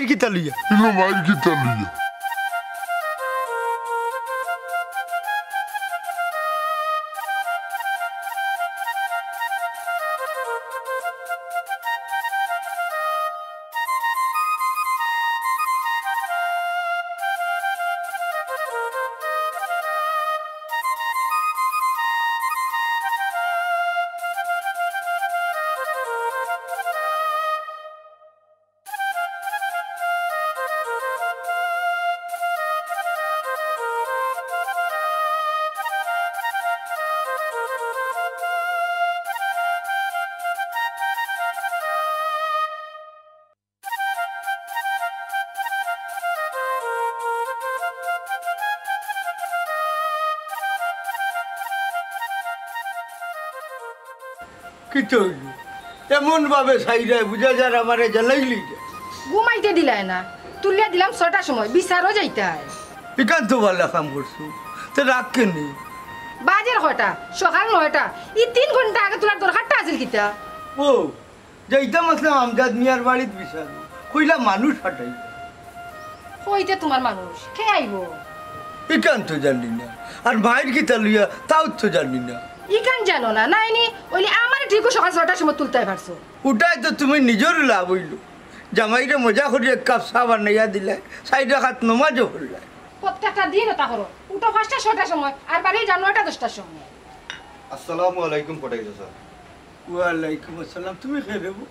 মাতে ইনো মাইর কিতা লইয়া ইনো হইল এমন ভাবে সাইরায় বুঝা যার আমারে জ্বালাইলি ঘুমাইতে দিলাই না তুলিয়া দিলাম ছটার সময় বিচারও যাইতে হয়। এখান তো ভালো কাম করছ তো রাগ কেনি? বাজের কয়টা সকাল নয়টা ই তিন ঘণ্টা আগে তোলার দরকারটা কিতা? ও যাইতাম আসলাম আমজাদ মিয়ার বাড়িত বিচার কইলা মানুষ হাঁটাই কইতে তোমার মানুষ খেয়ে আইব? এখান তো জানি না আর মায়ের কিতা লইয়া তাও তো জানি না। ইকান জানো না নাইনি ওইলে আমার ঠিকও সকাল ছটার সময় তুলতে পারছ। ওটাই তো তুমি নিজের লাভ হইল। জামাইরে মজা করে এক কাপ চা বানাইয়া দিলে সাইডে হাত নমাজও করলে প্রত্যেকটা দিন ওটা করো। উঠো পাঁচটা ছটার সময় আর বাড়ি যাও নয়টা দশটার সময়। আসসালামু আলাইকুম পটাই স্যার? ওয়ালাইকুম আসসালাম তুমি খেয়ে দেবো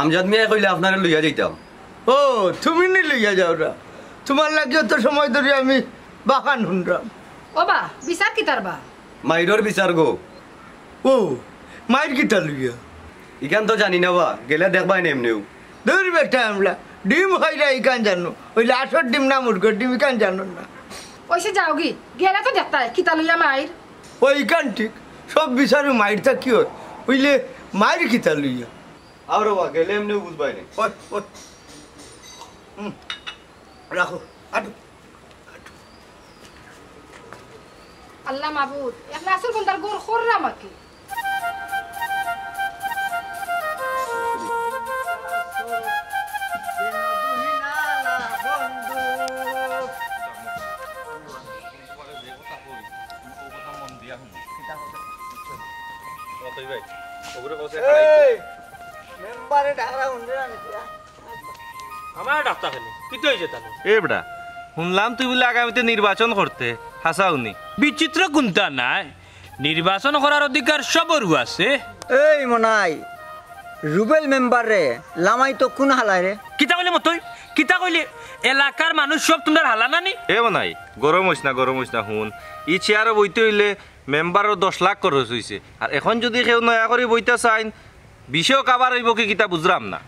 আমজাদ মিয়া কইলে আপনারা লইয়া যাইতাম। ও তুমি নি লইয়া যাও রা তোমার লাগে তো সময় ধরে আমি বাগান শুনলাম ও বা বিচার কিতার বা? মাইরর বিচার গো। ও মায়ের কিতা লইয়া। ইখান তো জানি না বা গেলে দেখবাই না এমনিও। দূর বেটা আমরা ডিম হইরা ইকান জানো ওইলে আঠর ডিম না মুরগের ডিম ইকান জানো না। ওইসে যাও গি গেলে তো দেখতে কিতা লইয়া মাইর? ওই ইকান ঠিক সব বিচারে মায়ের তা কি হয়? বুঝলে মায়ের কিতা লইয়া। আর বা গেলে এমনিও বুঝবাই না। ওই ওই। রাখো আটু আল্লাহ মাবুদ এখন আসল কোন তার গোর খররা আমাকে। আমার ডাক্তার খেলি কি হয়েছে তাহলে? এ বেটা শুনলাম তুই বলে আগামীতে নির্বাচন করতে। হাসাউনি বিচিত্র কোনটা নাই। নির্বাচন করার অধিকার সবরও আছে। এই মনাই রুবেল মেম্বার রে লামাই তো কোন রে? কিতা কইলে মতই? কিতা কইলে? এলাকার মানুষ সব তোমার হালা নানি এ নাই গরম হইস না গরম হইস না শুন। ই চেয়ারও বইতে হইলে মেম্বারও দশ লাখ খরচ হইছে। আর এখন যদি কেউ নয়া করে বইতে চাইন বিশেও কাবার হইব কি কিতা বুঝলাম না।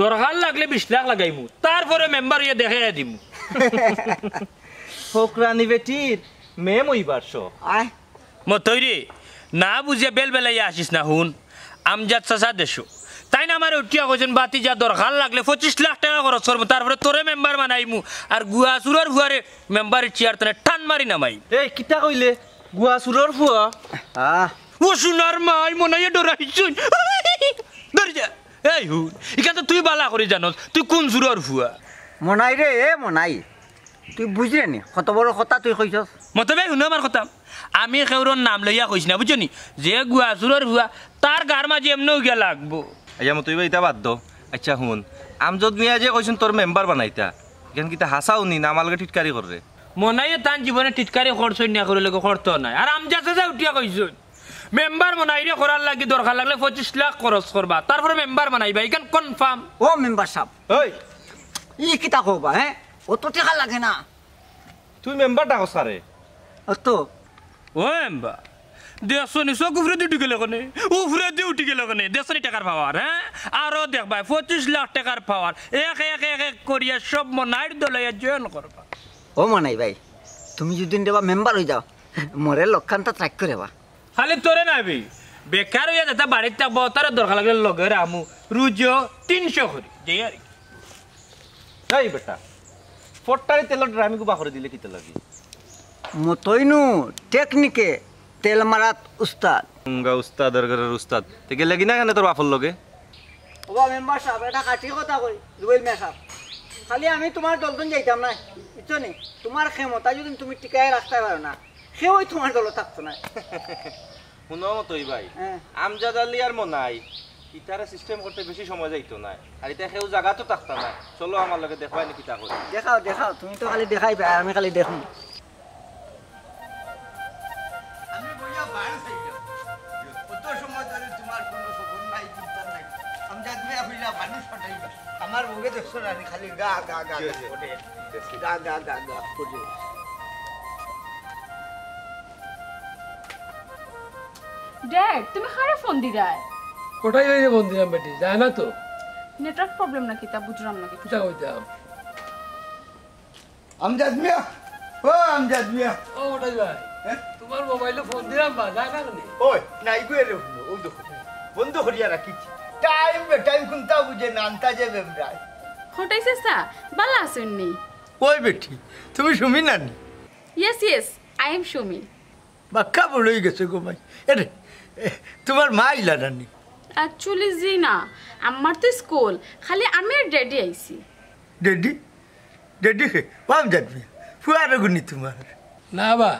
দরকার লাগলে বিশ লাখ লাগাইমু তারপরে মেম্বার ইয়ে দেখে দিমু। ফোকরানি বেটির মেম হইবার শো। আয়। মতই রে না বুঝে বেল বেলাইয়া আসিস না হুন আমজাদ চাচা দেশো। তাই না আমার উঠিয়া কইছেন বাতি যা দরকার লাগলে পঁচিশ লাখ টাকা খরচ করব তারপরে তোরে মেম্বার বানাইমু আর গুয়া সুরের ভুয়ারে মেম্বারের চেয়ার তনে টান মারি নামাই। এই কিতা কইলে? গুয়া সুরর ফুয়া আহ। ও সোনার মাই মনে ডরাইছুন। ধরে যা এই হুন এখানে তুই বালা করে জানস তুই কোন সুরের ভুয়া? মনাই রে এ মনাই। তুই বুঝলি নি? কত বড় কথা তুই কইছস মতে ভাই শুনে আমার কথা। আমি কেউর নাম লইয়া কইছি না বুঝছ যে গুয়া সুরের ভুয়া তার গার মাঝে এমনিও গিয়া লাগবো। আচ্ছা মতো ইতা বাদ দো। আচ্ছা শুন আমজদ মিয়া যে কইছেন তোর মেম্বার বানাইতা এখান কিতা হাসাউনি না আমালকে টিটকারি করে মনাই তান জীবনে টিটকারি খরচ না করলে খরচ নাই। আর আমজা চাচা উঠিয়া কইছুন মেম্বার মনাই রে করার লাগি দরকার লাগলে পঁচিশ লাখ খরচ করবা তারপরে মেম্বার বানাইবা ইখান কনফার্ম ও মেম্বার সাহেব ওই ই কিতা কবা হ্যাঁ ও তো টেকা লাগে না তুই মেম্বার ডাকস কারে ও তো ও মেম্বার দেশনি চোখ উফরে দিয়ে উঠি গেলে কনে উফরে দিয়ে উঠি গেলে কনে দেশনি টাকার পাওয়ার হ্যাঁ আরও দেখবা পঁচিশ লাখ টাকার পাওয়ার এক এক এক এক করিয়া সব মনাইর দলাইয়া জয়েন করবা ও মনাই ভাই তুমি যদি দেবা মেম্বার হয়ে যাও মরে লক্ষান্তা ট্রাক করে বা খালি তোরে নাবি বেকার হইয়া যেটা বাড়িতে থাকব তার দরকার লাগলে লগে রামু রুজো তিনশো করি। যেই আর। এই বেটা ফট্টারি তেলের ড্রামি গুবা দিলে কিতা লাগি? মতইনু টেকনিকে তেল মারাত উস্তাদ। গা উস্তাদ ঘরের উস্তাদ। তে গেলে কিনা কেন তোর লগে? ওবা মেম্বার সাহেব এটা কাঠি কথা কই জুয়েল মিয়া সাহেব। খালি আমি তোমার দলজন যাইতাম না নি তোমার ক্ষমতা যদি তুমি টিকায় রাখতে পারো না সেও তোমার দল থাকতো না শুনো মতই ভাই হ্যাঁ। আমজাদ আলী আর মনাই ইতারে সিস্টেম করতে বেশি সময় যাইতো না আর এটা সেও জায়গাতো থাকতা না চলো আমার লগে দেখবাই নাকি তা করে দেখাও দেখাও তুমি তো খালি দেখাই পাই আমি খালি দেখুন আমি বইয়া বাইরে চাইলাম কত সময় ধরে তোমার কোনো খবর নাই চিন্তা নাই আমজাদ মিয়া হইলা মানুষ হটাইবা আমার বউকে দেখছ না খালি গা গা গা গা গা গা গা গা করে ড্যাড তুমি কারে ফোন দিরায় কোথায় যাই বন্দিরাম বেটি? যায় না তো। নেটওয়ার্ক প্রবলেম নাকি? তা বুঝলাম না কিছু। কোথা কইতাম আমজাদ মিয়া? ও আমজাদ মিয়া। ও ওটাই ভাই। হ্যাঁ? তোমার মোবাইলে ফোন দিলাম বা? যায় না কেন ওই নাই গো এলে ও দেখো। বন্ধ করিয়া রাখিছি। টাইম বে টাইম কোনটা বুঝে না আনতা যে বেমরায় হটাইছে সা বালা আসেননি ওই বেটি তুমি শুমি না নি yes yes I am Sumi বাক্কা বলেই গেছে গো ভাই। এরে এ, তোমার মা ইলা নানি অ্যাকচুয়ালি জি না। আমার তো স্কুল। খালি আমি আর ড্যাডি আইছি। ডেডি ডেডি হে পাম যাবি ফুয়ার গুনি তোমার। না বা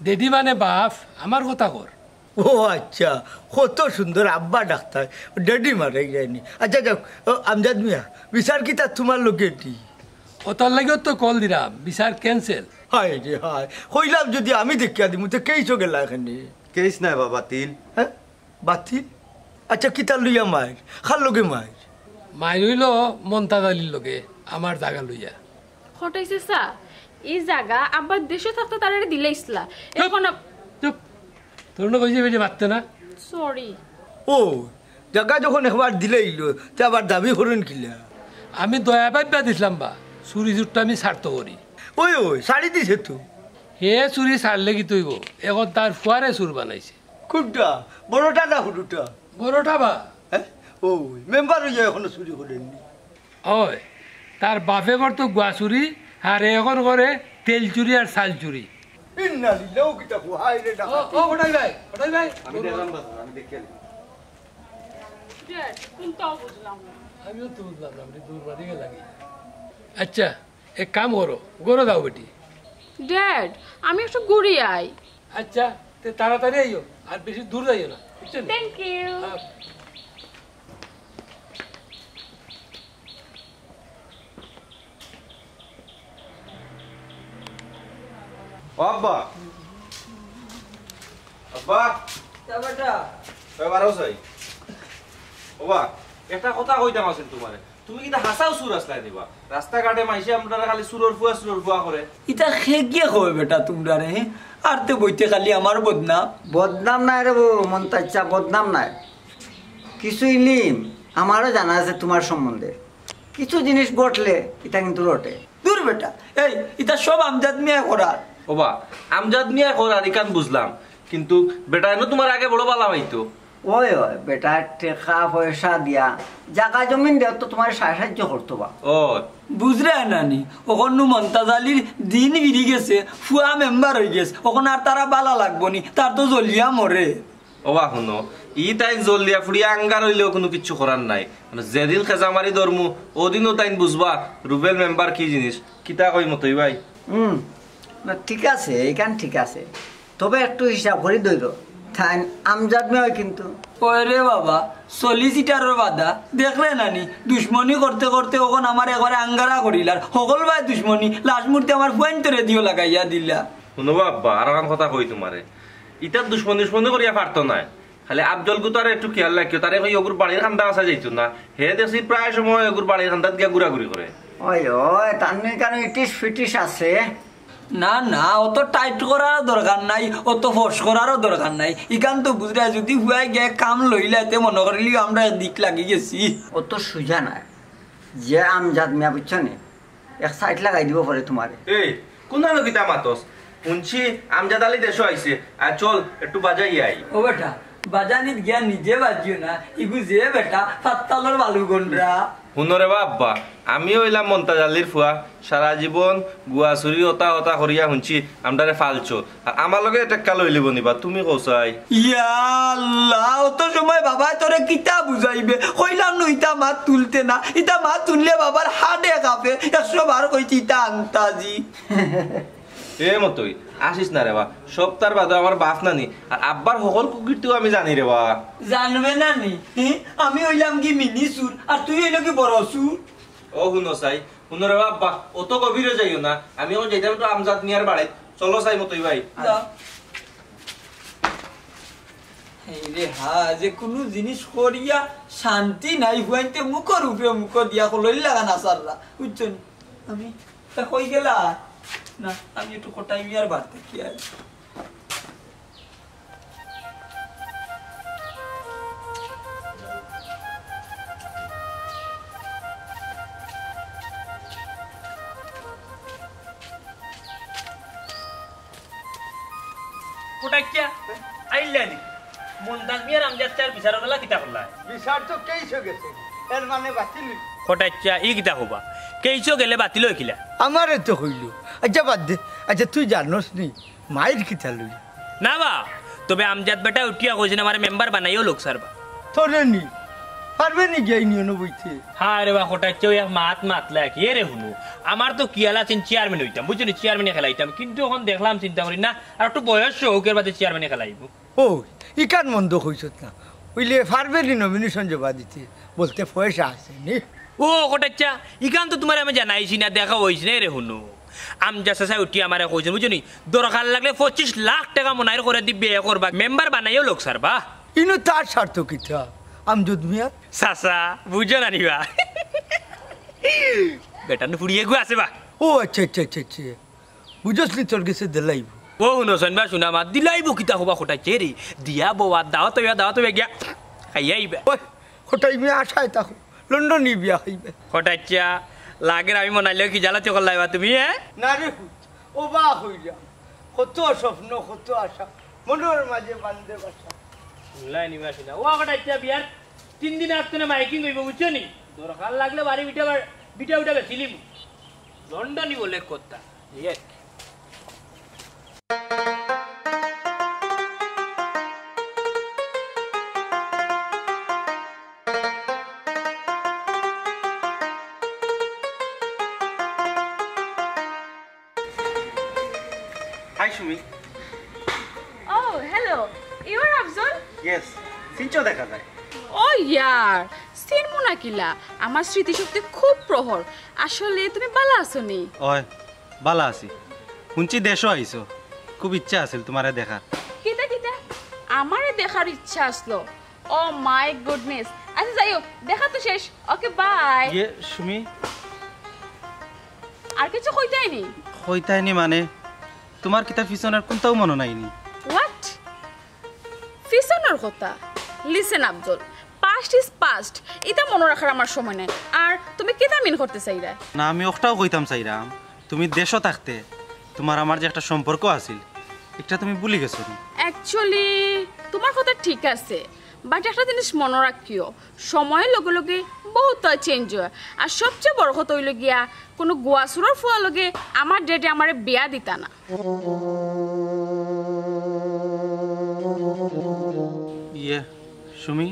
ডেডি মানে বাপ আমার কথা কর। ও আচ্ছা কত সুন্দর আব্বা ডাক্তার। ডেডি মারে যায়নি। আচ্ছা যাও। ও আমজাদ মিয়া বিচার কি তার তোমার লোকে দি? ওটার লাগেও তো কল দিলাম বিচার ক্যান্সেল হয় রে হায়। হইলাম যদি আমি দেখিয়া দিমু তো কেইছো গেলা এখানে কেস নাই বাবা তিল হ্যাঁ? বাতিল? আচ্ছা কিতা লইয়া মায়ের? খার লগে মায়ের? মাই রইল মন্তাজ আলীর লগে আমার জাগা লইয়া। হটাইছে সা এই জায়গা আব্বার দেশে থাকতে তারা দিলে ইসলা। এখন চুপ। তোর না কইছে বেটি মারতে না? সরি ও জায়গা যখন একবার দিলে ইলো তে আবার দাবি করুন কিলা? আমি দয়া পাইবা দিছিলাম বা চুরি চুরটা আমি স্বার্থ করি। ওই ওই শাড়ি দিছে তো। হে চুরি ছাড়লে কি তৈব। এখন তার ফুয়ারে চুর বানাইছে। কোনটা? বড়টা না সরুটা বড়টা বা? হ্যাঁ ওই মেম্বার হয়ে যায় এখনও চুরি করেননি হয় তার বাপে করতো গুয়া চুরি আর এখন করে তেল চুরি আর চাল চুরি ও ও আচ্ছা এক কাম করো গরো দাও বেটি। ড্যাড আমি একটু ঘুরি আই। আচ্ছা তে তাড়াতাড়ি আইও আর বেশি দূর যাইও না বুঝছেন? থ্যাংক ইউ আব্বা। আব্বা। এবারও চাই ওবা একটা কথা কইতাম আছিল তোমারে। তুমি কিন্তু হাসাও সুর আসলাই দিবা রাস্তাঘাটে মাইসে আমরা খালি সুরর ফুয়া সুরর ফুয়া করে ইটা খেকিয়ে কবে বেটা তোমরা রে আর তে বইতে খালি আমার বদনাম। বদনাম নাই রে বউ মন্তাচ্চা বদনাম নাই। কিছু ইলিম আমারও জানা আছে তোমার সম্বন্ধে। কিছু জিনিস ঘটলে এটা কিন্তু রটে দূর বেটা। এই ইটা সব আমজাদ মিয়া করার ওবা আমজাদ মিয়া করার ইকান বুঝলাম কিন্তু বেটা এনে তোমার আগে বড় বালা হইতো ওই ওই বেটা টেকা পয়সা দিয়া। জাগা জমিন দেও তো তোমার সাহায্য করতো বা। ও। বুঝরে নানি ওখন মন্তাজ আলীর দিন বিড়ি গেছে ফুয়া মেম্বার হয়ে গেছে ওখন আর তারা বালা লাগবো নি তার তো জলিয়া মরে। ওবা শুনো ই তাই জলিয়া ফুড়িয়া আঙ্গার হইলেও কোনো কিছু করার নাই। মানে যেদিন খেজা মারি ধরমু ওদিনও তাইন বুঝবা রুবেল মেম্বার কি জিনিস কিতা কই মতই ভাই। হুম ঠিক আছে এইখান ঠিক আছে। তবে একটু হিসাব করে দইল তাই আমজাদ মেয়ে কিন্তু। ওরে বাবা সলিসিটারের বাদা দেখলে নানি দুশ্মনী করতে করতে ওখন আমার একবারে আঙ্গারা করিলার। সকল ভাই দুশ্মনী লাস্ট মূর্তি আমার ফুয়াইন্তরে দিও লাগাইয়া দিলা। শুনো বাবা আর কথা কই তোমারে। ইটার দুশ্মন দুশ্মনী করিয়া পারতো না খালি আফজল গুতার একটু খেয়াল রাখিও তারে কই ওগুর বাড়ির খান্দা আসা যাইতো না। হে দেখছি প্রায় সময় ওগুর বাড়ির খান্দাত গিয়া ঘুরাঘুরি করে। ওই ওই তার নিয়ে কেন ইটিস ফিটিস আছে। না না অত টাইট করার দরকার নাই অত ফোর্স করারও দরকার নাই। ইকান তো বুঝরা যদি হুয়াই গে কাম লইলাইতে মনে করিলি আমরা দিক লাগি গেছি। অত সুজা নাই। যে আমজাদ মিয়া বুঝছ নি? এক সাইড লাগাই দিব পরে তোমারে। এই কোন আনো কিতা মাতস? শুনছি আমজাদ আলী দেশও আইছে। আর চল একটু বাজাই আই। ও বেটা বাজানিত গিয়া নিজে বাজিও না ইগু যে বেটা পাত্তালর বালু গন্ডরা। শুনরে বা আব্বা আমিও হইলাম মন্তাজ আলীর ফুয়া। সারা জীবন গুয়া চুরি ওতা ওতা করিয়া শুনছি আমদারে ফালছো। আর আমার লগে এটা লই লিব নিবা তুমি কৌসাই ইয়া আল্লাহ অত সময় বাবা তোরে কিতা বুঝাইবে কইলাম ন ইটা মাত তুলতে না ইটা মাত তুললে বাবার হাডে কাঁপে একশো বার কইছি ইটা আন্তাজি। এ মতই আসিস না রে বা। সপ্তাহ বাদে আমার বাপ নানি আর আব্বার সকল কুকিরটিও আমি জানি রে বা। জানবে না নি আমি হইলাম কি মিনি সুর আর তুই হইল কি বড় সুর ও শুনো চাই শুনো রে বা আব্বা অত গভীরে যাইও না। আমি এখন যেতাম তো আমজাদ বাড়াই চলো চাই মতই ভাই। রে হা যে কোনো জিনিস করিয়া শান্তি নাই হুয়াইতে মুখর উপরে মুখ দিয়া কলই লাগা না সাররা বুঝছেন আমি তা কই গেলা। না আমি একটু কোটাই আর কোটাইয়া আইলানি। মন্দাজ মিয়ার আমজাদ চার কিতা বিচার তো কেইছো গেছে এর মানে বাতিল ই কিতা হবা? কেইছো গেলে বাতিল হইকিলা আমারে তো হইল। আচ্ছা বাদ দে। আচ্ছা তুই জানোস নি মায়ের কিতা লই না বা তবে আমজাদ বেটা উঠিয়া কইছেন আমার মেম্বার বানাইও লোক সারবা। তোরে নি পারবে নি গিয়ে নিয়ে বইতে? হ্যাঁ রে বা কোটাইয়া ওই এক মাত মাতলা কি? রে হুনু আমার তো কিয়ালা চিন চেয়ারম্যান হইতাম বুঝছ নি? চেয়ারম্যানে খেলাইতাম কিন্তু এখন দেখলাম চিন্তা করি না আর একটু বয়স হোকের বাদে চেয়ারম্যানে খেলাইব। ও ইকান মন্দ হইছত না। বুঝলে পারবে নি নমিনেশন জমা দিতে? বলতে পয়সা আছে নি। ও কোটাচ্চা ইকান তো তোমার আমি জানাইছি না দেখা হয়েছি না রে হুনু। আমজা সাসাই উঠি আমার কইছেন বুঝছ নি দরকার লাগলে পঁচিশ লাখ টাকা মনাইর করে দি বিয়ে করবা মেম্বার বানাইও লোক সারবা ইনো তার স্বার্থ কিতা আমজদ মিয়া? সাসা বুঝো না নিবা বেটানো ফুড়িয়ে গু আছে বা। ও আচ্ছা আচ্ছা আচ্ছা আচ্ছা। বুঝস নি তোর গেছে দিলাইব ও শুনো শোনবা শুনা মা দিলাইব কিতা হবা কোটাচ্চে রে দিয়া বৌয়া দাওয়াত হইয়া দাওয়াত হইয়া গিয়া। খাইয়া আইবা ওই হঠাই মিয়া আশায় তাকো লন্ডন বিয়া হইবে কোটাচ্চা লাগের আমি মনাইলেও কি জ্বালাতে করলাইবা তুমি হ্যাঁ? না রে ও বা হইয়া কত স্বপ্ন কত আশা। মনের মাঝে বান্ধে বাসা। ভুলাই নিবা শুনা ও কোটাচ্চা বিয়ার তিন দিন আসতে না মাইকিং হইব বুঝছ নি? দরকার লাগলে বাড়ি বিটা বিটা উঠা বেছিলিম লন্ডনই বলে কথা এই আর ইয়ার সিনমু না কিলা আমার স্মৃতিশক্তি খুব প্রহর। আসলে তুমি ভালো আছো নি ওই বালা আছি। শুনছি দেশও আইছো। খুব ইচ্ছা আছিল তোমারে দেখার। কিতা কিতা? আমারে দেখার ইচ্ছা আসলো। Oh my goodness. আচ্ছা যাই হোক দেখা তো শেষ। Okay bye. ইয়ে সুমি? আর কিছু কইতাইনি? হইতাইনি মানে? তোমার কিতা পিছনের কোনটাও মনে নাইনি। হোয়াট ফিসনের কথা? Listen Afzal past is past এটা মনে রাখার আমার সময় নেই। আর তুমি কেতা মিন করতে চাইরা না আমি ওটাও কইতাম চাইরাম। তুমি দেশও থাকতে। তোমার আমার যে একটা সম্পর্ক আছিল একটা তুমি ভুলি গেছো। অ্যাকচুয়ালি তোমার কথা ঠিক আছে। বাট একটা জিনিস মনে রাখিও সময়ের লগে লগে বহুত চেঞ্জ হয়। আর সবচেয়ে বড় কথা হইল গিয়া কোনো গোয়াসুরের ফুয়া লগে আমার ডেটে আমারে বিয়া দিতা না। ইয়ে সুমি?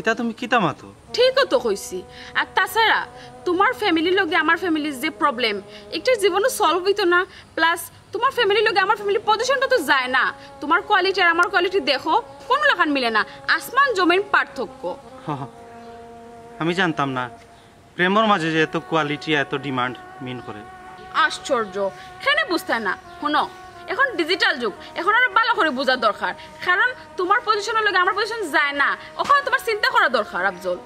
ইতা তুমি কিতা মাতো? ঠিকও তো কইছি। আর তাছাড়া তোমার ফ্যামিলির লগে আমার ফ্যামিলির যে প্রবলেম একটার জীবনও সলভ হইতো না। প্লাস তোমার ফ্যামিলির লগে আমার ফ্যামিলির পজিশনটা তো যায় না। তোমার কোয়ালিটি আর আমার কোয়ালিটি দেখো কোনো লাখান মিলে না। আসমান জমিন পার্থক্য। আমি জানতাম না প্রেমর মাঝে যে এত কোয়ালিটি এত ডিমান্ড মিন করে আশ্চর্য কেন বুঝতে না। শোনো এখন ডিজিটাল যুগ। এখন আর ভালো করে বোঝার দরকার কারণ তোমার পজিশনের লগে আমার পজিশন যায় না। ওখানে তোমার চিন্তা করা দরকার আফজল।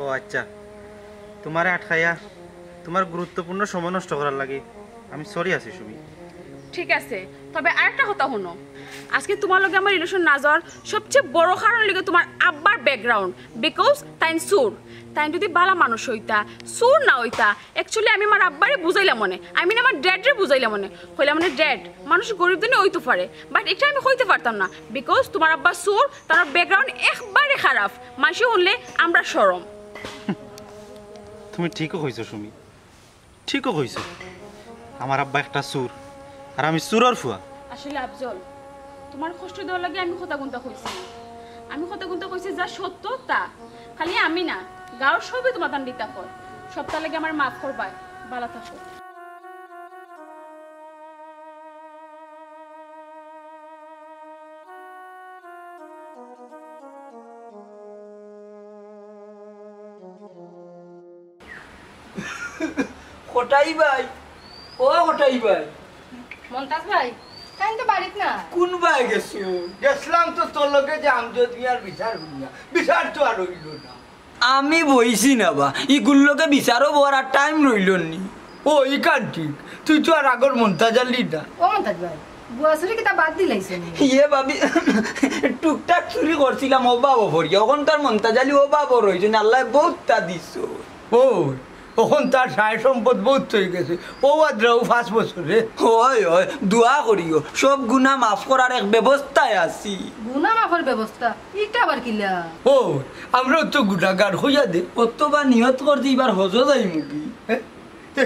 ও আচ্ছা। তোমারে আটকাইয়া তোমার গুরুত্বপূর্ণ সময় নষ্ট করার লাগে আমি সরি আছি সুমি। ঠিক আছে। তবে আরেকটা কথা শোনো। আজকে তোমার লগে আমার রিলেশন না যাওয়ার সবচেয়ে বড় কারণ লিগে তোমার আব্বার ব্যাকগ্রাউন্ড বিকজ তাইন সুর তাইন যদি বালা মানুষ হইতা সুর না হইতা অ্যাকচুয়ালি আমি আমার আব্বারে বুঝাইলাম মনে। আমি আমার ড্যাডরে বুঝাইলাম মনে। কইলাম মানে ড্যাড মানুষ গরিব দিনে হইতে পারে বাট এটা আমি হইতে পারতাম না। বিকজ তোমার আব্বা সুর তার ব্যাকগ্রাউন্ড একবারে খারাপ। মানুষ শুনলে আমরা সরম। তুমি ঠিকও কইছো সুমি। ঠিকও কইছো। আমার আব্বা একটা সুর আর আমি সুরর ফুয়া। আসলে আফজল তোমার কষ্ট দেওয়ার লাগে আমি কথা গুনতা কইছি। আমি কথা গুনতা কইছি যা সত্য তা। খালি আমি না গাঁর সবই তোমার দান দিতা কর সপ্তাহ লাগে আমার মাফ করবা ভালো থাকো। কটাই ভাই ও কটাই ভাই। মন্তাজ ভাই? কাইন তো বাড়িত না। কোন গেছো? গেছিলাম তো তোর যে আমজদ মিয়ার বিচার হইয়া বিচার তো আর হইল না। আমি বইছি না বা। ই গুল্লোকে বিচারও বড় টাইম রইল নি। ও ইকান ঠিক। তুই তো আর আগর মনতা জানলি না। ও মন্তাজ ভাই বুয়াশুরি কিতা বাদ দিলাইছে নি? ইয়ে ভাবি টুকটাক চুরি করছিলাম অভাব ভরি এখন তার মন্তা জালি অভাব রয়েছে আল্লাহ বহুত তা দিছ। ও তখন তার সায় সম্পদ বহুত হয়ে গেছে। ও আদ্রাও পাঁচ বছরে হয় হয় দোয়া করিও। সব গুণা মাফ করার এক ব্যবস্থায় আছি। গুনা মাফের ব্যবস্থা? ইটা আবার কিলা ও আমরাও তো গুণাগার হইয়া দে। কত বা নিয়ত করছি এবার হজ যাই মুখি হ্যাঁ?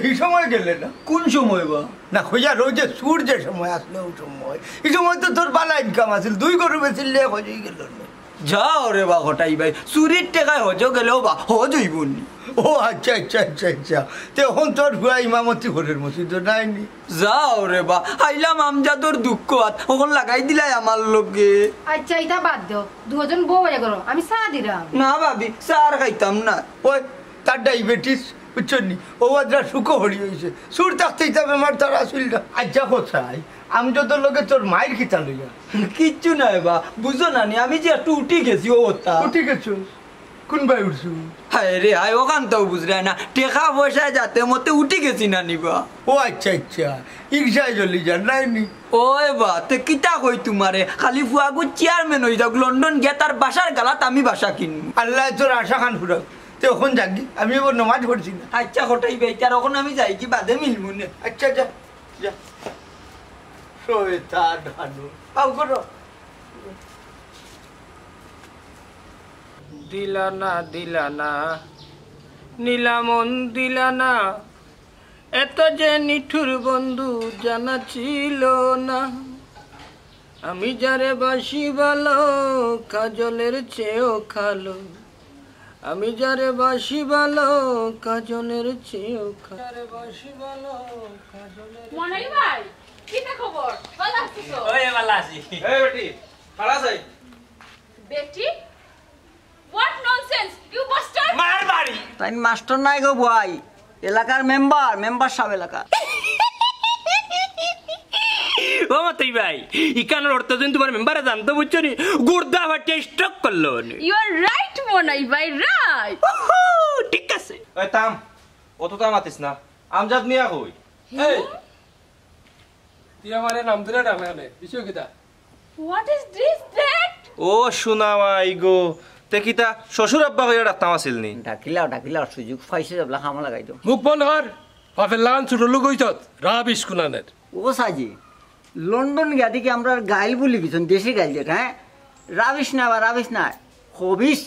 এই সময় গেলে না? কোন সময় বা? না হইয়া রোজে সুর যে সময় আসলে ওই সময়। এই সময় তো তোর বালা ইনকাম আছিল দুই গরু বেচিলে হজই গেল না। যাও রে বা হটাই ভাই। চুরির টেকায় হজ গেলেও বা হজ হইব নি। ও আচ্ছা আচ্ছা আচ্ছা আচ্ছা। তো এখন তোর ভুয়া ইমামতি ঘরের মসজিদ নাইনি যাও রে বা আইলাম আমজাদর দুঃখ হাত ওখন লাগাই দিলাই আমার লোকে আচ্ছা ইটা বাদ দিও দুজন বউ গেল আমি চা দিলাম। না ভাবি সার খাইতাম না। ওই তার ডায়াবেটিস বুঝছেন? নি ও আদ্রা সুখো হরি হয়েছে সুর থাকতেই তবে আমার তার আসিল না। আচ্ছা কোথায়? আমি যত লোকে তোর মায়ের খিতা লইয়া। কিচ্ছু নাই বা বুঝো না নি আমি যে একটু উঠি গেছি ও তা। উঠি গেছো? কোন ভাই উঠছু? হায় রে হায় ওখান তো বুঝলে না। টেকা পয়সা যাতে মতে উঠি গেছি না নিবা ও আচ্ছা আচ্ছা। ইকসায় চলি যান নাইনি ওই বা তে কিতা কই তোমারে? খালি ফুয়াগু চেয়ারম্যান হই যাক লন্ডন গিয়া তার বাসার গালাত আমি বাসা কিনবো আল্লাহ তোর আশা খান ফুরাক। তো এখন যাকি আমি এবার নমাজ পড়ছি না। আচ্ছা হটাই বেচার এখন আমি যাই কি বাদে মিলবো না। আচ্ছা যা যা। শয়তান হানু। আও করো। দিলানা দিলানা নীলামন দিলানা এত যে নিঠুর বন্ধু জানা ছিল না। আমি যারে বাসি ভালো কাজলের চেয়েও খালো। আমি যারে বাসি ভালো কাজলের চেয়েও খালো বাসি ভালো কাজলের মনাই ভাই কি খবর? ভালো আছিস ওই ভালো আছি। এই বেটি খাড়া যাই বেটি হোয়াট ননসেন্স ইউ বাস্টার্ড মার বাড়ি। তাই মাস্টার নাই গো ভাই এলাকার মেম্বার মেম্বার সাহেব এলাকা। ও মতই ভাই ইকানোর অর্থ যদি তোমার মেম্বারে জানতো বুঝছ নি গুর্দা ফাটিয়ে স্ট্রোক করল। ইউ আর রাইট মনাই ভাই ঠিক আছে। ওই অত না। আমজাদ মিয়া কই? এই তুই আমার নাম ধরে ডামে আনে। বিষয় কিতা হোয়াট ইজ দিস দ্যাট ও শোনা মাই গো। শ্বশুর আব্বা ডাক্তাম আছিল নি। ডাকিলাও ডাকিলাও সুযোগ পাইছে যাবলা খামা লাগাই দিও। মুখ বন্ধ কর। বাপের লাগান ছোট লোক হইছত রাবিশ কুনানের ও সাজি লন্ডন গিয়া দিকে আমরা গাইল বলি কিছন দেশি গাইল যেটা হ্যাঁ? রাবিস না বা রাবিস না হবিস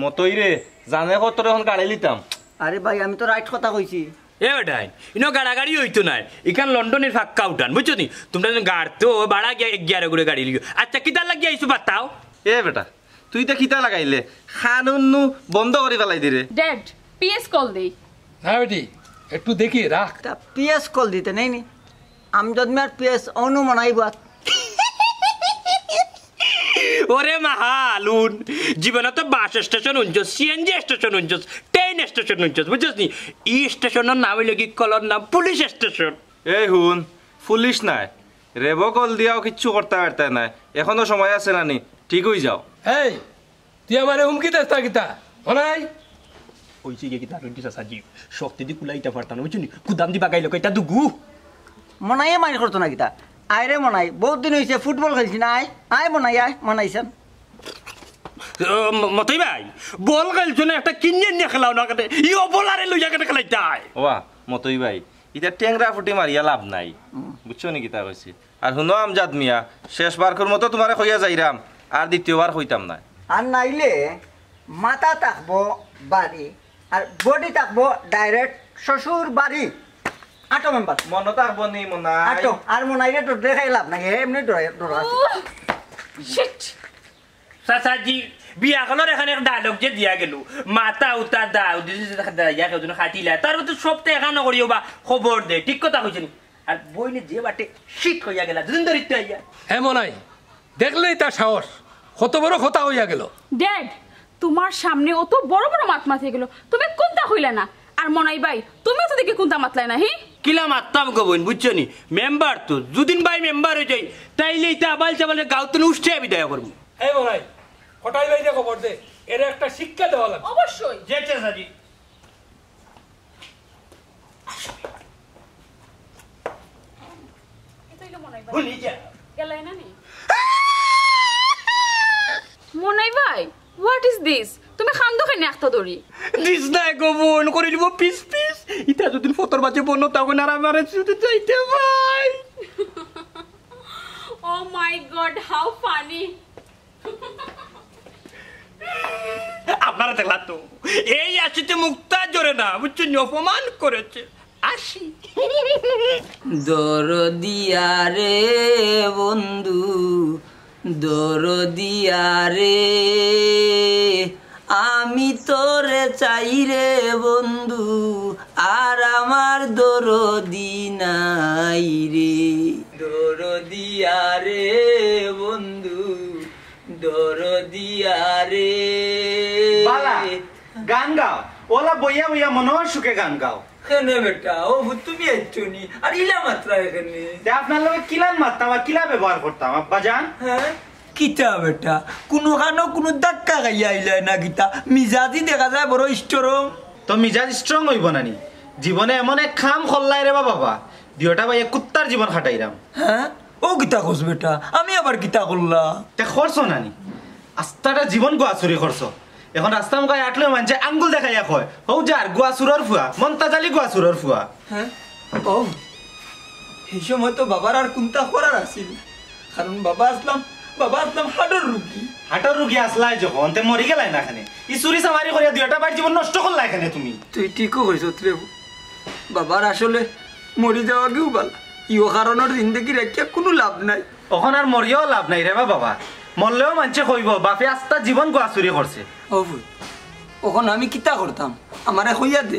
মতই রে। জানে কত এখন গাড়ি লিতাম। আরে ভাই আমি তো রাইট কথা কইছি। এ বেটাই ইনো গাড়াগাড়ি হইতো নাই। ইখান লন্ডনের ফাক্কা উঠান বুঝছ নি? তোমরা গাড়তো বাড়া গিয়া এগিয়ারে করে গাড়ি লিও। আচ্ছা কিতা লাগিয়া আইসো বাতাও? এ বেটা তুই তো কিতা লাগাইলে? খানুন্নু বন্ধ করে ফেলাই দিরে ড্যাড পিএস কল দেই। হ্যাঁ বেটি একটু দেখি রাখ। তা পিএস কল দিতে নেই নি। আমজদ মিয়ার পিএস অনুমনাই বাত ওরে মাহালুন। জীবনে তো বাস স্টেশন উঞ্চস সিএনজি স্টেশন উঞ্চস ট্রেন স্টেশন উঞ্চস বুঝছস নি ই স্টেশনের নাম হইল কি কলর নাম? Police station. এই হুন পুলিশ নাই। রেবো কল দিয়াও কিচ্ছু করতে পারতে নাই। এখনও সময় আছে নানি ঠিক হয়ে যাও। এই তুই আমার হুমকি দেস না কিতা? হনাই ওইছে গিয়ে কি তার রইছে সাজি শক্তি দি কুলাইতে পারতাম বুঝছ নি কুদাম দি বাগাইলো কইটা দুগু। মানি করতো না কিতা? আয় রে মনাই বহুত দিন হয়েছে ফুটবল খেলছি না আয় আয় মনাই আয় মনাইছেন। মতই ভাই বল খেলছো না একটা কিনে নিয়ে খেলাও না কাটে ই অবলারে লইয়া কেটে খেলাইতে হয় ওয়া মতই ভাই এটা টেংরা ফুটি মারিয়া লাভ নাই। বুঝছ নি কিতা কইছি আর শুনো আমজাদ মিয়া শেষবার মতো তোমারে কইয়া যাইরাম আর দ্বিতীয়বার হইতাম না আর নাইলে মাথা থাকব বাড়ি আর বডি থাকব ডাইরেক্ট শ্বশুর বাড়ি আটো মেম্বার। মনে থাকব নি মনে। আটো আর মনে হয় তোর দেখাই লাভ নাই এমনি ডরা শিট চাচাজি বিয়াখনৰ এখানে ডায়লগ যে দিয়া গেলো। মাতা উতা দা ইয়া কেউজন খাটিলা। তার মধ্যে সপ্তাহে এখা নকরিও বা খবর দে। ঠিক কথা কইছে আর বইনে যে বাটে শীত হইয়া গেলা দুদিন ধরে তো আইয়া এমন নাই দেখলেই তার সাহস। কত বড় কথা হইয়া গেল ড্যাড তোমার সামনে অত বড় বড় মাত মাথিয়ে গেল। তুমি কোনটা হইলা না? আর মনাই ভাই তুমিও তো দেখি কোনটা মাতলাই না হি? কিলা মারতাম গবইন বুঝছ নি? মেম্বার তো দুদিন বাই মেম্বার হয়ে যাই তাইলে ইতা আবাল চাবালে গাউতে উঠছে বিদায় করব। এই মনাই হঠাই বাইরে খবর দে? এর একটা শিক্ষা দেওয়া লাগবে। অবশ্যই। না নি? মনাই ভাই হোয়াট ইজ দিস তুমি খান্দো কেন একটা দড়ি? দিস নাই গবন করে দিব পিস পিস ইতা যদি ফটোর বাজে বন্য তখন আর আমার শুধু যাইতে ভাই। Oh my god how funny আপনারা দেখলা তো এই আসিতে মুক্তা জোরে না বুঝছ অপমান করেছে। আসি দরদিয়া রে বন্ধু দরদিয়া রে আমি তোরে চাই রে বন্ধু আর আমার দরদি নাই রে। দরদিয়া রে বন্ধু দরদিয়া রে গান গাও। ওলা বইয়া বইয়া মনোহর সুখে গান গাও। এখানে বেটা? ও তুমি আইছো নি? আর ইলা মাত্রা এখানে। আপনার লগে কিলান মারতাম আর কিলা ব্যবহার করতাম আব্বা জান হ্যাঁ? কিতা বেটা? কোনো কানো কোনো ধাক্কা খাইয়া আইলাই না কিতা? মিজাজি দেখা যায় বড় স্টরম তো মিজাজ স্ট্রং হইব নানি। জীবনে এমন এক খাম খল্লাই রে বাবা। দিওটা ভাই কুত্তার জীবন খাটাইরাম হ্যাঁ ও কিতা কস বেটা? আমি আবার কিতা করলাম তে খরচ নানি। আস্তাটা জীবন গোয়া চুরি খরচ এখন রাস্তা মুখায় আটলে মানছে আঙ্গুল দেখাইয়া কয়। হৌ যার গোয়া চুরর ফুয়া মন্তাজালি গোয়া চুরর ফুয়া হ্যাঁ ও এই সময় তো বাবার আর কোনটা করার আছিল। কারণ বাবা আসলাম বাবা আসলাম হাডর রুগী। হাটর রুগী আসলাই যখন তে মরি গেলাই না খানে ই চুরি চামারি করিয়া দুইটা বাড়ি জীবন নষ্ট করলাই খানে তুমি। তুই ঠিকও কইছ রে বাবার আসলে মরি যাওয়া কেউ ভালো। ইও কারণের জিন্দগি রাখিয়া কোনো লাভ নাই। এখন আর মরিয়াও লাভ নাই রে বা বাবা। মরলেও মানছে কইব বাপে আস্তা জীবন গোয়া চুরি করছে ও ওখন আমি কিতা করতাম আমারে হইয়া দে।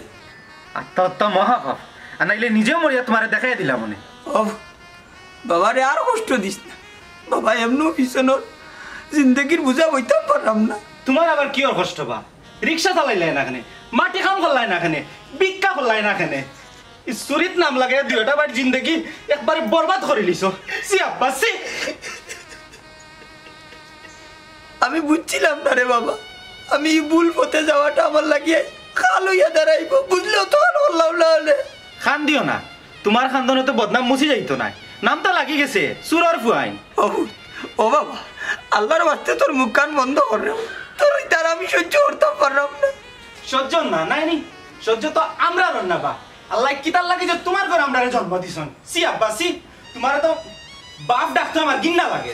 আত্মহত্যা মহাপাপ। আর নাইলে নিজেও মরিয়া তোমার দেখাই দিলাম মনে। ও বাবারে আর কষ্ট দিস না। বাবা এমনও পিছনের জিন্দগির বুঝা বইতাম পারলাম না। তোমার আবার কি ওর কষ্ট বা? রিক্সা চালাইলাই না মাটি খাম করলাই না খানে বিক্কা করলাই না খানে ই চুরিত নাম লাগে দুইটা বার জিন্দগি একবারে বরবাদ করে লিছো সি আব্বা সি আমি বুঝছিলাম না রে বাবা আমি ভুল পথে যাওয়াটা আমার লাগিয়ে খাল হইয়া দাঁড়াইব বুঝলেও তো আর বললাম না হলে। খান দিও না তোমার খানদনে তো বদনাম মুছি যাইতো না। নামটা লাগি গেছে সুরার ফুয়াইন ও ও বাবা আল্লাহর বাস্তে তোর মুখ কান বন্ধ করলাম। তোর ওই তার আমি সহ্য করতে পারলাম না। সহ্য না নাই নি? সহ্য তো আমরা রান্না না বা। আল্লাহ কি তার লাগে যে তোমার ঘরে আমরা জন্ম দিছন। সি আব্বা সি তোমার তো বাপ ডাকতো আমার গিন্না লাগে।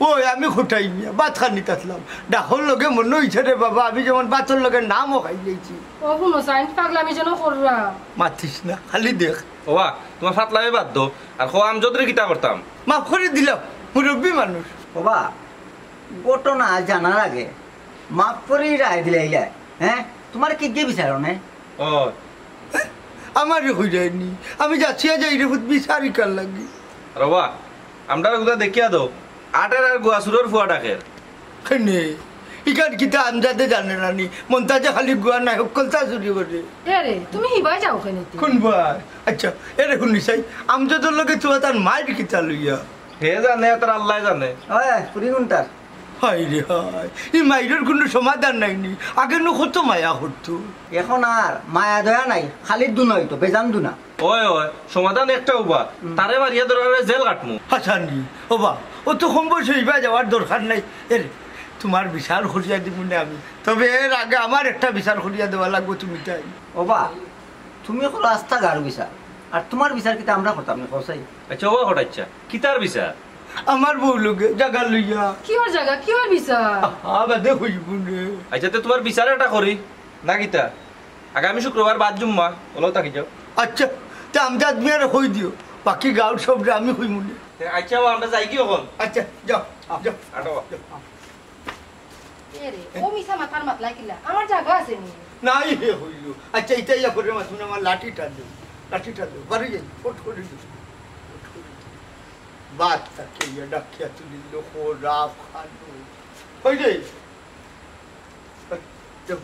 ওই আমি খুঁটাই নিয়ে ভাত খানি তাতলাম ডাকর লগে মনে হইছে রে বাবা আমি যেমন ভাতর লগে নামও খাই যাইছি ও শুনো সাইন পাগলামি যেন কররা। মাতিস না খালি দেখ। ওয়া তোমার ফাতলামে বাদ দো আর খো আম যদ্রে কিতা করতাম? মাফ করে দিলাম মুরব্বী মানুষ। বাবা ঘটনা জানার আগে মাফ করেই রায় দিলে আইলা হ্যাঁ? তোমার কি কে বিচারো না ও। আমারই হয়ে যায়নি। আমি যাচ্ছি যাই রে বিচারি কার লাগি। রবা আমরা গুদা দেখিয়া দো। আটের আর গুয়া সুরর ফুয়া ডাকের। কেনে? ইখান কিতা আমজাদে জানে নানি মন্তাজে খালি গুয়া নাই কলতা চুরি করে। এ রে তুমি হিবাই যাও ওখানে কোনবার আচ্ছা এরে শুনি চাই আমজাদের লগে তো তার মায়ের কিতা লইয়া। হে জানে তার আল্লাহ জানে। হয় পুরি ঘণ্টার হাই রে হাই এই মায়ের কোনো সমাধান নাই নি আগে নো কত মায়া করতো এখন আর মায়া দয়া নাই খালি দুনা হইতো বেজান দুনা। ওই ওই সমাধান একটা উবা তারে মারিয়া ধরে জেল কাটমু। হাসানি ও বা। ও তো কম বয়স হইবা যাওয়ার দরকার নাই। এর তোমার বিচার করিয়া দিব না আমি। তবে এর আগে আমার একটা বিচার করিয়া দেওয়া লাগবে তুমি তাই। ওবা তুমি এখন রাস্তা গার বিচার। আর তোমার বিচার কিতা আমরা করতাম না কসাই আচ্ছা ও হঠাচ্ছা কিতার বিচার? আমার বউ লোকে জাগা লইয়া। কিহর জায়গা কিহর বিচার হইব নে? আচ্ছা তো তোমার বিচার এটা করি। না কিতা আগামী শুক্রবার বাদ জুম্মা ওলাও থাকি যাও। আচ্ছা তা আমজাদ মিয়ার হই দিও। বাকি গাঁর সব আমি হই মনে আচ্ছা আমরা যাই কি এখন আচ্ছা যাও যাও আটো এ রে ও মিছা মাথার মাতলাই কিলা আমার জায়গা আছে নি নাই হে হইল আচ্ছা এটা ইয়া করে মা তুমি আমার লাঠিটা দেও লাঠিটা দেও বাড়ি যাই ফট করে দিও ফট করে দিও। বাদ তাকে ইয়া ডাকিয়া তুলিল হো রাফ খানু হই রে এই, যাও।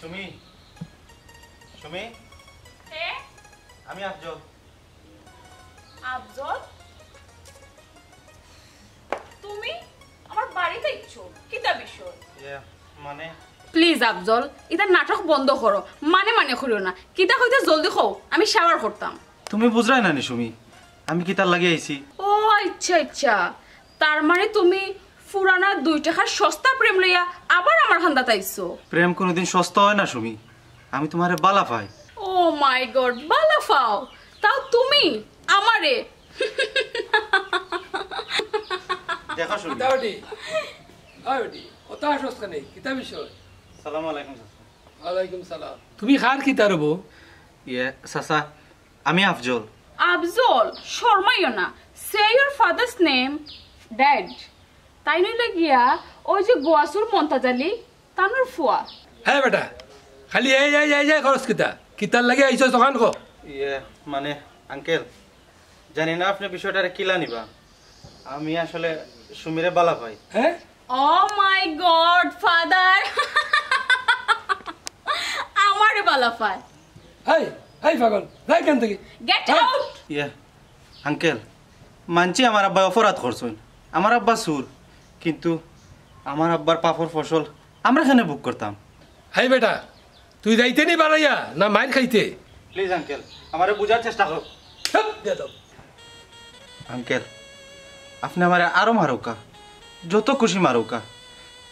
সুমি। সুমি? আমি আফজল। আফজল? তুমি আমার বাড়িতে ইচ্ছো কিতা বিষয়? ইয়ে, মানে? প্লিজ আফজল এটা নাটক বন্ধ করো। মানে মানে করিও না। কিতা হইতে জলদি খাও আমি শাওয়ার করতাম। তুমি বুঝরাই না নি সুমি। আমি কি তার লাগে আইছি ও আচ্ছা আচ্ছা তার মানে তুমি ফুরানা দুই টাকার সস্তা প্রেম লইয়া আবার আমার হান্দাত আইছো প্রেম কোনোদিন সস্তা হয় না সুমি। আমি তোমারে বালা পাই। ও মাই গড বালা ফাও তাও তুমি আমারে। দেখো সুমি। ওটি ওই ওটি ওটা। আসস কেনে কিতা বিষয়। সালাম আলাইকুম ওয়ালাইকুম সালাম। তুমি খার কিতা রব ইয়ে চাচা আমি আফজল। আফজল শর্মাইও না। Say your father's name dad তাই নইলে গিয়া ওই যে গোয়াসুর মন্তাজালি তানোর ফুয়া। হ্যাঁ বেটা খালি এই এই এই এই খরচ কিতা? কিতার লাগে আইছ দোকান কো। ইয়ে মানে আঙ্কেল জানি না আপনি বিষয়টা কিলা নিবা? আমি আসলে সুমিরে বালা পাই হ্যাঁ ও মাই গড ফাদার আমারে বালাফায় হাই হাই পাগল যাই কেন থেকে? গেট আউট ইয়ে আঙ্কেল মানছি আমার আব্বা অপরাধ করছেন আমার আব্বা সুর কিন্তু আমার আব্বার পাপর ফসল আমরা এখানে বুক করতাম। হাই বেটা তুই যাইতে নি বাড়াইয়া না মাইর খাইতে? প্লিজ আঙ্কেল আমারে বুঝার চেষ্টা করো। আঙ্কেল আপনি আমারে আরও মারোকা যত খুশি মারোকা।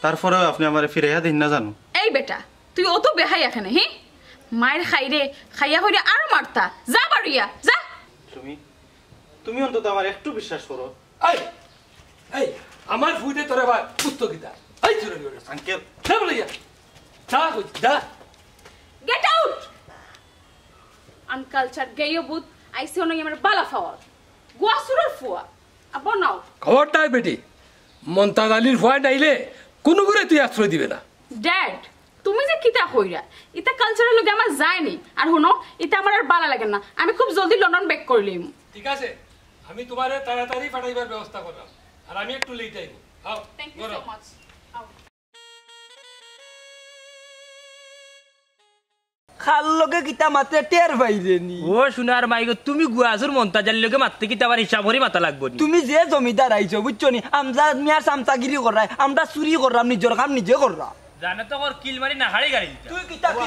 তারপরেও আপনি আমারে ফিরাইয়া দিন না জানো। এই বেটা তুই অত বেহাই এখানে হি? মায়ের খাইরে খাইয়া হইরে আরও মারতা। যা বাড়িয়া যা। তুমি তুমি অন্তত আমার একটু বিশ্বাস করো। এই এই। আমার ফুইতে তোর আবার পুস্তক কিতা এই চুরি করে আঙ্কেল। যা কইছি যা গেট আউট আনকালচার গেইও বুত আইসে অনই আমার বালা ফাওয়ার গোয়াসুরের ফুয়া। আবার নাও। খবরটাই বেটি। মন্তাজ আলীর ভয় নাইলে কোনো করে তুই আশ্রয় দিবে না। ড্যাড তুমি যে কিতা কইরা ইতা কালচারের লগে আমার যায়নি আর শুনো ইতা আমার আর বালা লাগে না। আমি খুব জলদি লন্ডন ব্যাক করলিম ঠিক আছে আমি তোমারে তাড়াতাড়ি পাঠাইবার ব্যবস্থা করলাম। আর আমি একটু লেট আইব। আও থ্যাংক ইউ সো মাচ খাল লগে কিতা মাতে টের বাইরে নি ও সোনার মাইগো তুমি গুয়াজুর মন্তাজার লগে মারতে কি তাবার হিসাব করে মাথা লাগবো তুমি যে জমিদার আইছো বুঝছ নি? আমজাদ মিয়ার সামতাগিরি করাই আমরা চুরি করলাম নিজের কাম নিজে জানে তো ওর কিল মারি না হাড়ি গাড়ি তুই কিতা কি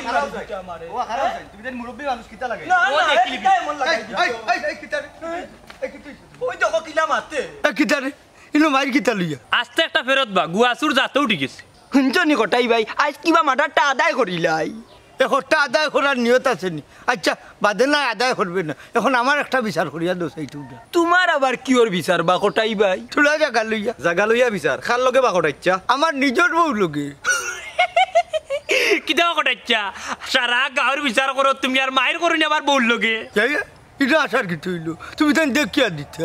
তুমি যেন মুরব্বী মানুষ কিতা লাগে না না কিতা এমন লাগাই এই, এই, এই, কিতা এই, কিতা ওই দেখো কিলা মাতে কিতা রে? ইনো মায়ের কিতা লইয়া আস্তে একটা ফেরত বা গুয়াসুর যাতেও ঠিক আছে শুনছো নি কটাই ভাই আজ কিবা মাটারটা আদায় করিলাই এখনটা আদায় করার নিয়ত আছে নি আচ্ছা বাদে না আদায় করবে না এখন আমার একটা বিচার করিয়া দোষ এইটুকটা তোমার আবার কিওর বিচার বা কটাই ভাই চুলা জাগা লইয়া জাগা লইয়া বিচার খাল লগে বাকট ইচ্ছা আমার নিজের বউ লোকে কিতা কটাচ্ছা সারা গাঁর বিচার করো তুমি আর মায়ের করো নি আবার বউর লগে যাই এটা আসার কি হইল? তুমি তো দেখিয়া দিতে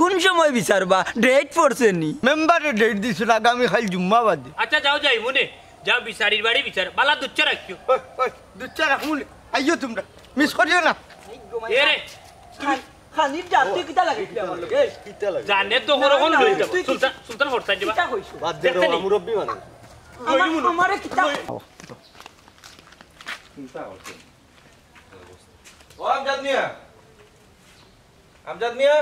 কোন সময় বিচার বা ডেট পড়ছে নি। মেম্বারে ডেট দিছিল আগামী খাল জুম্মা বাদে আচ্ছা যাও যাই মনে। যাও বিচারির বাড়ি বিচার। বালা দুচ্চ রাখিও। দুচ্চা রাখমু আইও তোমরা। মিস করিও না। এ রে খানির জাতি কিতা লগে? জানে তো যাব। সুলতান সুলতান হরতাই দিবা কিতা কইছো? বাদ দে দেখতে মানে। আমারে কিতা ও আমজাদ মিয়া আমজাদ মিয়া?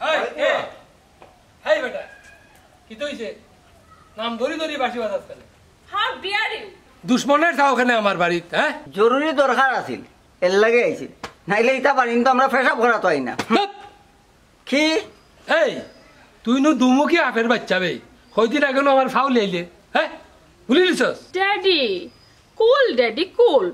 হেই, এ, হেই বেটা কি তো হইছে? নাম ধরি ধরি বাসি বাজাত ফেলে হাউ ডিয়ার ইউ দুশ্মনের চাও ওখানে আমার বাড়িত হ্যাঁ? জরুরি দরকার আছিল এর লাগে আইছিল। নাইলে ইতা পারি তো আমরা পেশাব করা তো আই না কি? এই তুই নু দুমুখী আপের বাচ্চা বে কয়দিন আগে নু আমার ফাউল আইলে হ্যাঁ? ভুলি দিছস ড্যাডি কুল ড্যাডি কুল।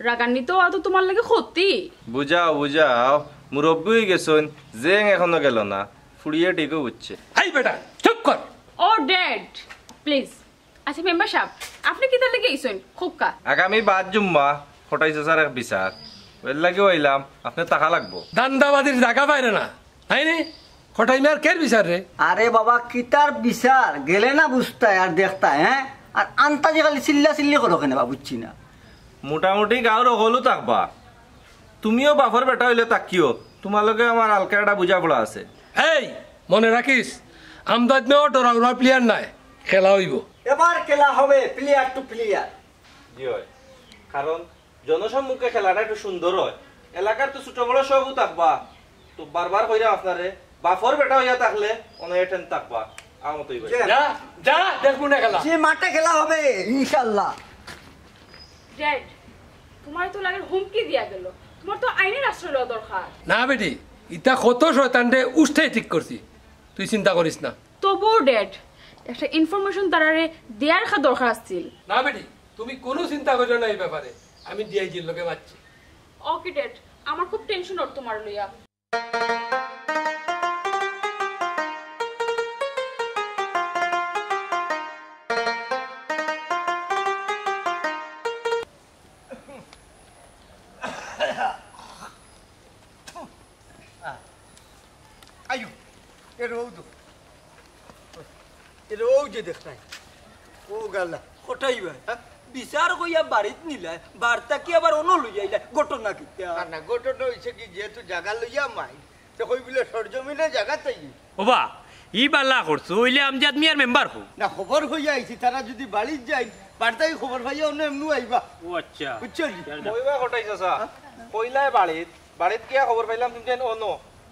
রাগান্বিত অত তোমার লাগে ক্ষতি। বুঝাও বুঝাও। মুরব্বী হয়ে গেছুন জেং এখনও গেল না। ফুড়িয়ে ঠিকও বুঝছে। এই বেটা চুপ কর। ও ড্যাড প্লিজ। আচ্ছা মেম্বার সাহেব আপনি কি তার লেগে গেছেন খোকা আগামী বাদ জুম্মা হটাইছে স্যার এক বিচার। এর লাগেও আইলাম আপনি টাকা লাগবো। দান্দাবাদির জায়গা পাইরে না হয়নি খটাই মেয়ার কের বিচার রে? আরে বাবা কিতার বিচার? গেলে না বুঝতায় আর দেখতায় হ্যাঁ? আর আন্তাজি খালি চিল্লা চিল্লি করো কেন বা বুঝছি না। মোটামুটি গাঁৱৰ সকলো তাকবা তুমিও বাপৰ বেটা হইলে তাকিও তোমালোকে আমাৰ আলকা এটা বুজা পড়া আছে। এই মনে রাখিস আমদাদ মেও ডরাউরা প্লেয়ার নাই খেলা হইব। এবার খেলা হবে প্লেয়ার টু প্লেয়ার জি হয়। কারণ জনসম্মুখে খেলাটা একটু সুন্দর হয়। এলাকার তো ছোট বড় সবও তাকবা। তো বারবার কইরা আপনারে বাপর বেটা হইয়া থাকলে অনেক টেন তাকবা আমার তো যা যা দেখব না খেলা। যে মাঠে খেলা হবে ইনশাআল্লাহ। ড্যাড তোমার তো লাগে হুমকি দিয়া গেল। তোমার তো আইনের আশ্রয় লওয়া দরকার। না বেটি ইটা কত শয়তানরে উষ্ঠাই ঠিক করছি। তুই চিন্তা করিস না। তবুও ড্যাড একটা ইনফরমেশন তারারে দেয়ার খা দরকার আসছিল না বেটি তুমি কোনো চিন্তা করিও না এই ব্যাপারে। আমি ডিআইজির লোকে মারছি। ওকে ড্যাড আমার খুব টেনশন ওর তোমার লইয়া। যে দেখতাই। ও গালা হঠাই ভাই বিচার কইয়া বাড়িত নিলাই বার্তা কি আবার অন্য লইয়াইলা ঘটনা কিতা আর না ঘটনা হয়েছে কি যেহেতু জায়গা লইয়া মাই। তো কই বলে সরজমিনে জায়গা তাই। ওবা ই বাল্লা করছ হইলে আমজাদ মিয়ার মেম্বার হো। না খবর হইয়া আইছি তারা যদি বাড়ির যাই বার্তাই খবর পাইয়া অন্য এমনি আইবা ও আচ্ছা। বুঝছ? কইবা হটাইছে সা কইলাই বাড়িত বাড়িত কিয়া খবর পাইলাম তুমি যেন অন।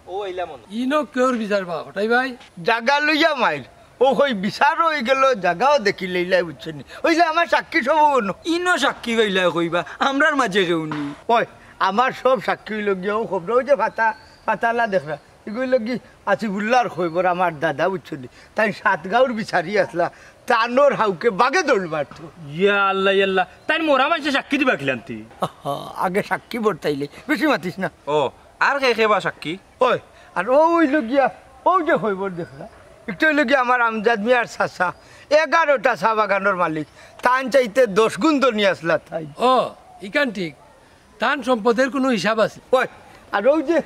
ও আইলাম অন। ইনো কেউর বিচার বা হঠাই ভাই? জাগা লইয়া মাইল ও কই বিচার হয়ে গেল জাগাও দেখি লইলাই বুঝছ নি ওইলে আমার সাক্ষী সব ইনো সাক্ষী কইলা কইবা আমরার মাঝে কেউ নি ওই আমার সব সাক্ষী হইল গিয়ে ও খবর ওই যে ফাতা ফাতালা দেখরা এগুলো লগি আসিবুল্লার খবর আমার দাদা বুঝছ নি তাই সাতগাঁওর বিচারি আসলা তানোর হাউকে বাগে দৌড় মারতো ইয়া আল্লাহ আল্লাহ তাই মোরা মানুষে সাক্ষী দিবা খিলান্তি আগে সাক্ষী বর্তাইলে বেশি মাতিস না। ও আর কে খেবা সাক্ষী? ওই আর ও হইল গিয়া ও যে খবর দেখলা একটু হইল গিয়া আমার আমজাদ মিয়ার চাচা এগারোটা চা বাগানোর মালিক। তান চাইতে দশ গুণ তো নিয়ে আসলা তাই। ও ইকান ঠিক। তান সম্পদের কোনো হিসাব আছে? ওই আর ওই যে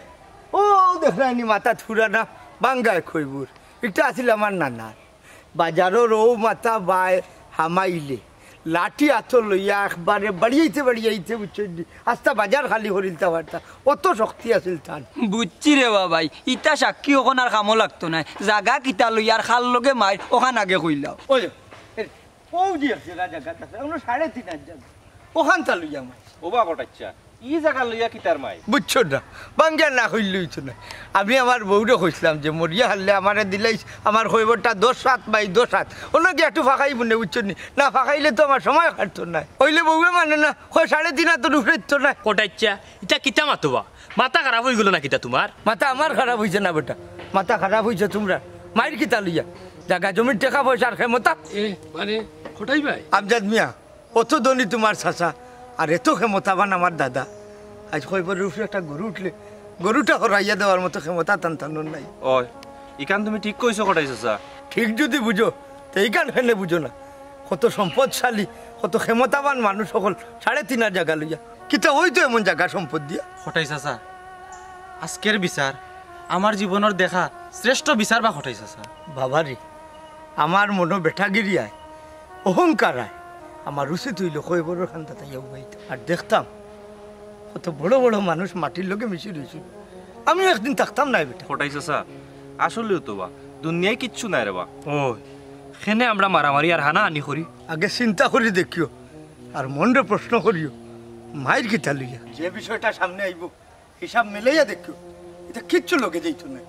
ও দেখলানি মাথা থুরানা বাঙ্গায় খৈবুর এটা আছিল আমার নানার বাজারও রৌ মাথা বায় হামাইলে। লাঠি আতো লইয়া একবারে বাড়িয়াইতে বাড়িয়াইতে বুঝছ আস্তা বাজার খালি করিল তারটা অত শক্তি আছিল তার বুঝছি রে বাবাই ইটা সাক্ষী ওখান আর কামো লাগতো না জাগা কিতা লইয়ার খাল লগে মাই ওখান আগে কইলাও ওই ও যে আছে জায়গা সাড়ে তিন হাজার ওখান তা লইয়া মাছ ওবা কটাচ্ছা ই জায়গা লইয়া কিতার মাই? বুঝছ না বাঙ্গা না হইলেই না। আমি আমার বউরে কইছিলাম যে মরিয়া হারলে আমারে দিলেই আমার খবরটা দশ সাত বাই দশ সাত ওনাকে একটু ফাঁকাই মনে বুঝছ নি? না ফাঁকাইলে তো আমার সময় কাটতো না। হইলে বউয়ে মানে না হয় সাড়ে তিন হাত তো না। কোটাইচ্ছা ইটা কিতা মাতবা? মাথা খারাপ হয়ে গেল না কিতা তোমার? মাথা আমার খারাপ হয়েছে না বেটা। মাথা খারাপ হয়েছে তোমরা। মায়ের কিতা লইয়া? জায়গা জমির টাকা পয়সার ক্ষমতা? এ মানে ভাই? আমজাদ মিয়া অত ধনী তোমার চাচা। আর এত ক্ষমতাবান আমার দাদা। আজ কয়বার উপরে একটা গরু উঠলে গরুটা হরাইয়া দেওয়ার মতো ক্ষমতা টান টানোর নাই। ও ইকান তুমি ঠিক কইছো কটাইছো সা ঠিক যদি বুঝো তো এইখান ফেলে বুঝো না। কত সম্পদশালী কত ক্ষমতাবান মানুষ সকল সাড়ে তিন হাজার জায়গা লইয়া। কিন্তু ওই তো এমন জায়গা সম্পদ দিয়া। হঠাই চাচা আজকের বিচার আমার জীবনের দেখা শ্রেষ্ঠ বিচার বা হঠাই চাচা বাবারে আমার মনো বেঠাগিরি আয়। আমার উচিত হইল কয়বরের খান্তা তাইয়া উগাইতাম আর দেখতাম কত বড় বড় মানুষ মাটির লোকে মিশে রয়েছিল আমিও একদিন থাকতাম না বেটা। ফটাই চাচা? আসলেও তো বা দুনিয়ায় কিচ্ছু নাই রে বা। ও সেনে আমরা মারামারি আর হানা আনি করি। আগে চিন্তা করে দেখিও আর মনরে প্রশ্ন করিও মায়ের কিতা লইয়া। যে বিষয়টা সামনে আইব হিসাব মেলাইয়া দেখিও এটা কিচ্ছু লোকে যাইতো না।